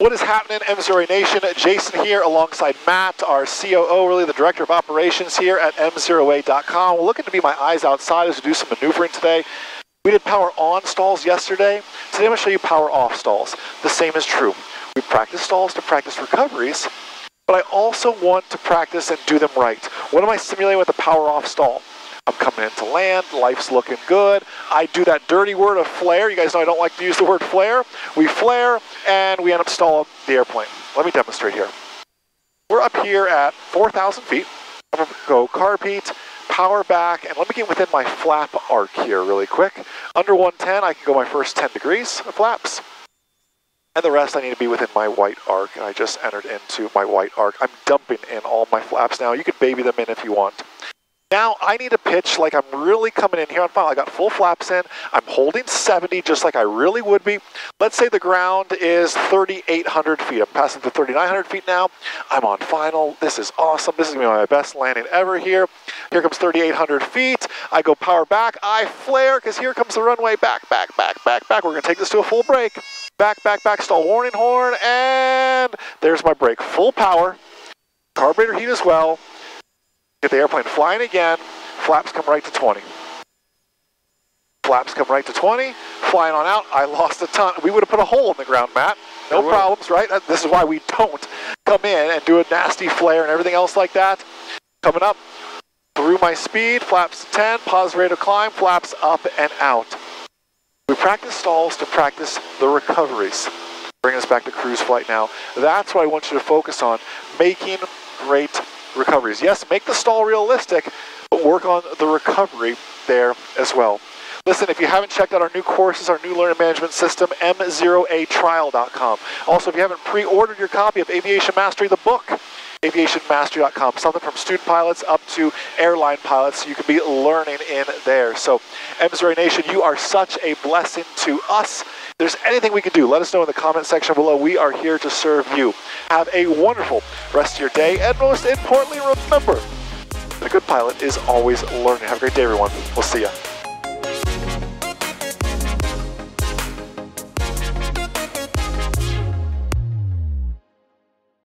What is happening, MzeroA Nation? Jason here alongside Matt, our COO, really the Director of Operations here at MzeroA.com. We're looking to be my eyes outside as we do some maneuvering today. We did power on stalls yesterday. Today I'm going to show you power off stalls. The same is true. We practice stalls to practice recoveries, but I also want to practice and do them right. What am I simulating with a power off stall? I'm coming into land, life's looking good. I do that dirty word of flare. You guys know I don't like to use the word flare. We flare and we end up stalling the airplane. Let me demonstrate here. We're up here at 4,000 feet. I'm gonna go carb heat, power back, and let me get within my flap arc here really quick. Under 110, I can go my first 10 degrees of flaps. And the rest I need to be within my white arc, and I just entered into my white arc. I'm dumping in all my flaps now. You can baby them in if you want. Now I need to pitch like I'm really coming in here on final. I got full flaps in. I'm holding 70 just like I really would be. Let's say the ground is 3,800 feet. I'm passing to 3,900 feet now. I'm on final. This is awesome. This is going to be my best landing ever here. Here comes 3,800 feet. I go power back. I flare because here comes the runway. Back, back, back, back, back. We're going to take this to a full break. Back, back, back. Stall warning horn. And there's my break. Full power. Carburetor heat as well. Get the airplane flying again. Flaps come right to 20. Flaps come right to 20. Flying on out. I lost a ton. We would have put a hole in the ground, Matt. No problems, right? Uh, this is why we don't come in and do a nasty flare and everything else like that. Coming up through my speed, flaps to 10, pause rate of climb, flaps up and out. We practice stalls to practice the recoveries. Bring us back to cruise flight now. That's what I want you to focus on, making great recoveries. Yes, make the stall realistic, but work on the recovery there as well. Listen, if you haven't checked out our new courses, our new learning management system, m0atrial.com. Also, if you haven't pre-ordered your copy of Aviation Mastery, the book, aviationmastery.com, something from student pilots up to airline pilots, you can be learning in there. So, MzeroA Nation, you are such a blessing to us. If there's anything we can do, let us know in the comment section below. We are here to serve you. Have a wonderful rest of your day, and most importantly, remember, a good pilot is always learning. Have a great day, everyone. We'll see you.